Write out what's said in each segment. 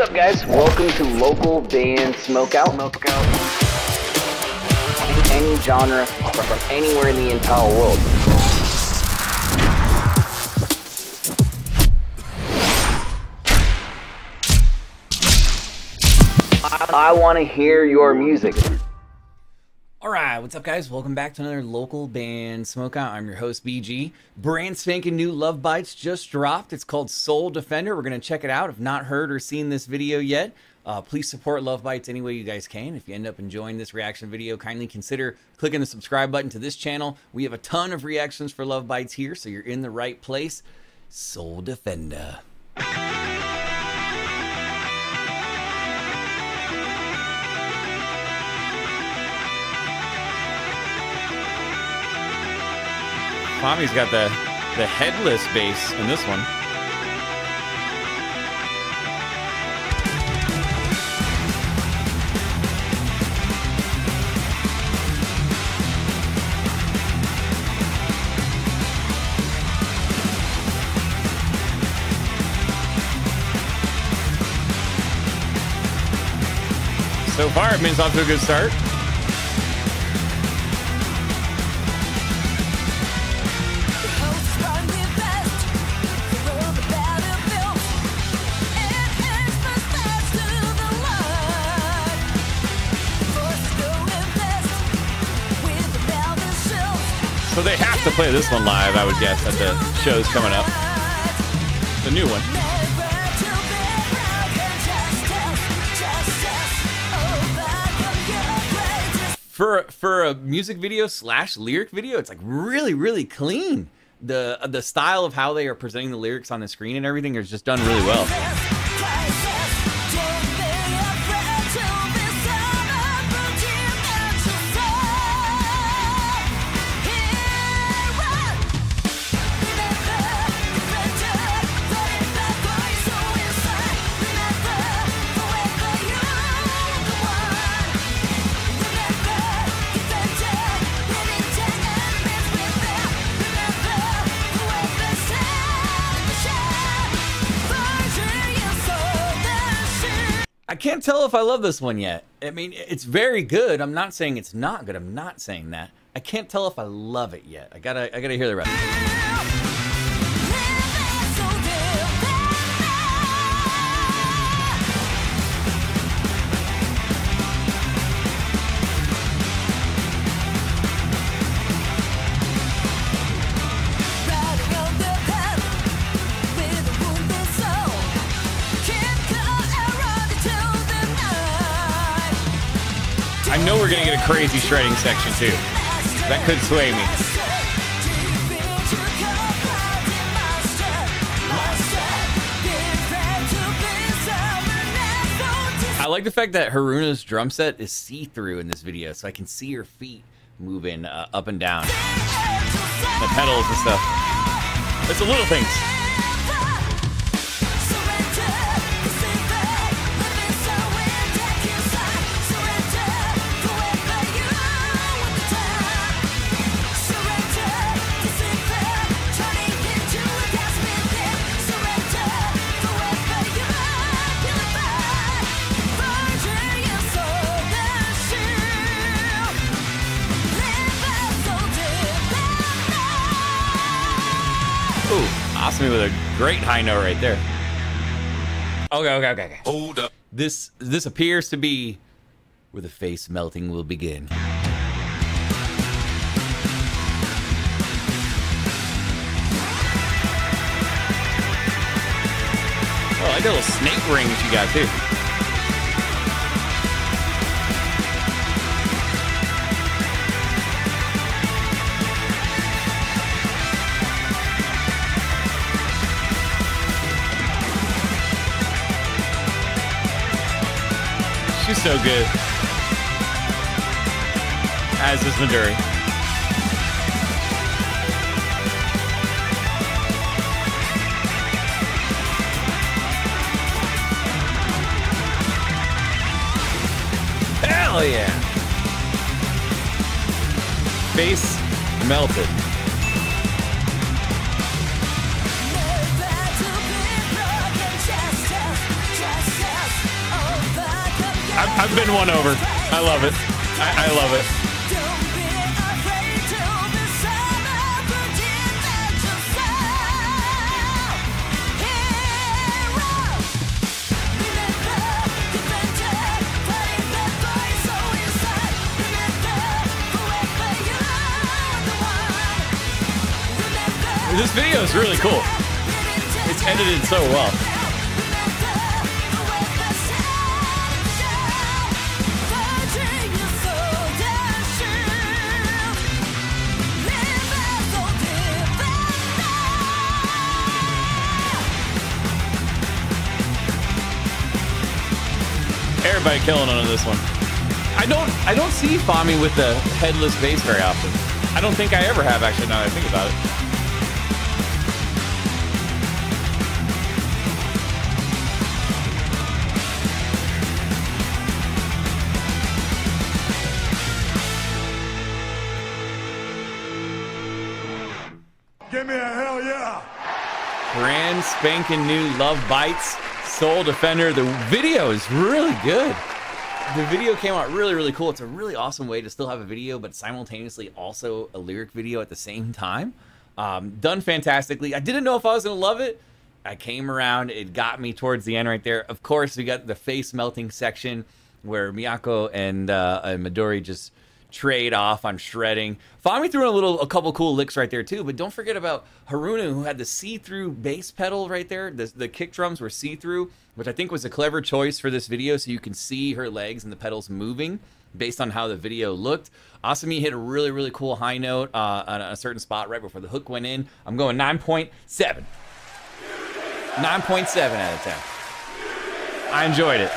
What's up, guys? Welcome to local band Smokeout. Smokeout. Any genre from anywhere in the entire world. I, I want to hear your music. All right, what's up, guys? Welcome back to another local band smokeout. I'm your host, BG. Brand spanking new Love Bites just dropped. It's called Soul Defender. We're going to check it out. If not heard or seen this video yet, uh, please support Love Bites any way you guys can. If you end up enjoying this reaction video, kindly consider clicking the subscribe button to this channel. We have a ton of reactions for Love Bites here, so you're in the right place. Soul Defender. Fami's got the the headless bass in this one. So far, it means off to a good start. So they have to play this one live, I would guess, at the shows coming up. The new one. For for a music video slash lyric video, it's like really really clean. The the style of how they are presenting the lyrics on the screen and everything is just done really well. Can't tell if I love this one yet. I mean, it's very good. I'm not saying it's not good. I'm not saying that. I can't tell if I love it yet. I gotta, I gotta hear the rest. I know we're gonna get a crazy shredding section too. That could sway me. I like the fact that Haruna's drum set is see-through in this video, so I can see her feet moving uh, up and down, the pedals and stuff. It's the little things. Awesome with a great high note right there. Okay, okay, okay, okay. Hold up. This this appears to be where the face melting will begin. Oh, I like the little snake rings you got too. She's so good. As is Midori. Hell yeah! Face melted. I've been won over. I love it. I, I love it. This video is really cool. It's edited so well. Everybody killing on this one. I don't I don't see Fami with the headless bass very often. I don't think I ever have actually now that I think about it. Give me a hell yeah. Brand spanking new Love Bites Soul Defender. The video is really good. The video came out really, really cool. It's a really awesome way to still have a video, but simultaneously also a lyric video at the same time. Um, done fantastically. I didn't know if I was going to love it. I came around. It got me towards the end right there. Of course, we got the face melting section where Miyako and, uh, and Midori just trade off on shredding. Fami threw in a little, a couple cool licks right there too. But don't forget about Haruna, who had the see-through bass pedal right there. The, the kick drums were see-through, which I think was a clever choice for this video, so you can see her legs and the pedals moving based on how the video looked. Asami hit a really, really cool high note uh, on a certain spot right before the hook went in. I'm going 9.7. 9.7 out of 10. I enjoyed it.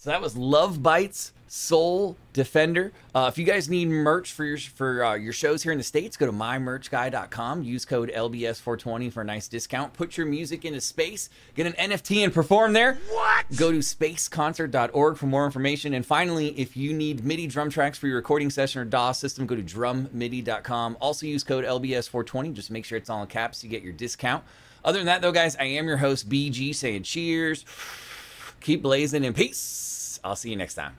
So that was Love Bites Soul Defender. Uh, if you guys need merch for your for uh, your shows here in the states, go to mymerchguy.com. Use code LBS420 for a nice discount. Put your music into space, get an NFT, and perform there. What? Go to spaceconcert.org for more information. And finally, if you need MIDI drum tracks for your recording session or DAW system, go to drummidi.com. Also use code LBS420. Just make sure it's all in caps. You get your discount. Other than that, though, guys, I am your host BG saying cheers. Keep blazing and peace. I'll see you next time.